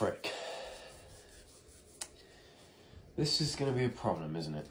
frick. This is going to be a problem, isn't it?